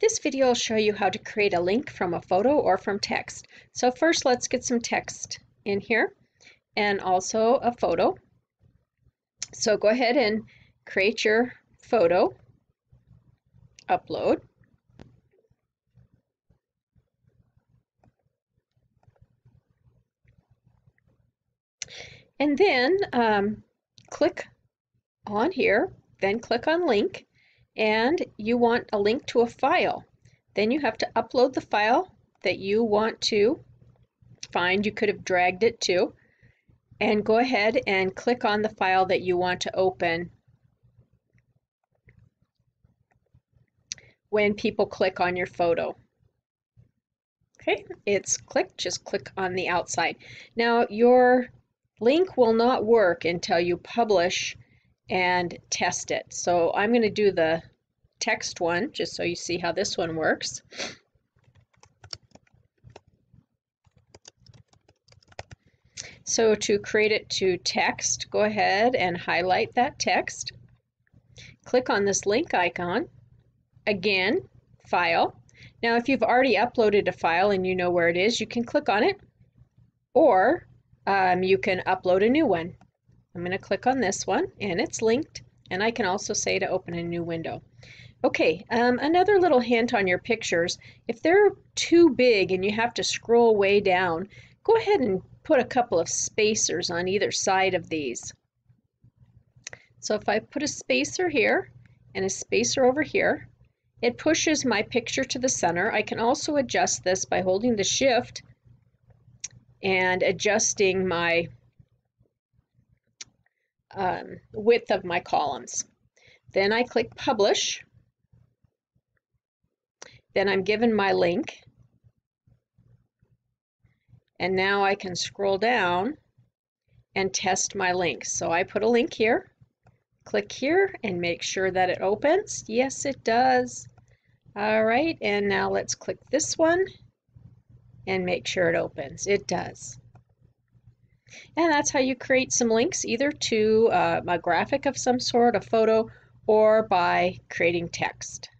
This video will show you how to create a link from a photo or from text. So first let's get some text in here and also a photo. So go ahead and create your photo, upload. And then um, click on here, then click on link, and you want a link to a file. Then you have to upload the file that you want to find. You could have dragged it to. And go ahead and click on the file that you want to open when people click on your photo. Okay, it's clicked, just click on the outside. Now your link will not work until you publish and test it. So I'm going to do the text one just so you see how this one works. So to create it to text, go ahead and highlight that text. Click on this link icon. Again, file. Now if you've already uploaded a file and you know where it is, you can click on it or um, you can upload a new one. I'm going to click on this one and it's linked and I can also say to open a new window. Okay, um, another little hint on your pictures. If they're too big and you have to scroll way down, go ahead and put a couple of spacers on either side of these. So if I put a spacer here and a spacer over here, it pushes my picture to the center. I can also adjust this by holding the shift and adjusting my um, width of my columns. Then I click publish. Then I'm given my link. And now I can scroll down and test my links. So I put a link here, click here and make sure that it opens. Yes, it does. All right, and now let's click this one and make sure it opens. It does. And that's how you create some links either to uh, a graphic of some sort, a photo, or by creating text.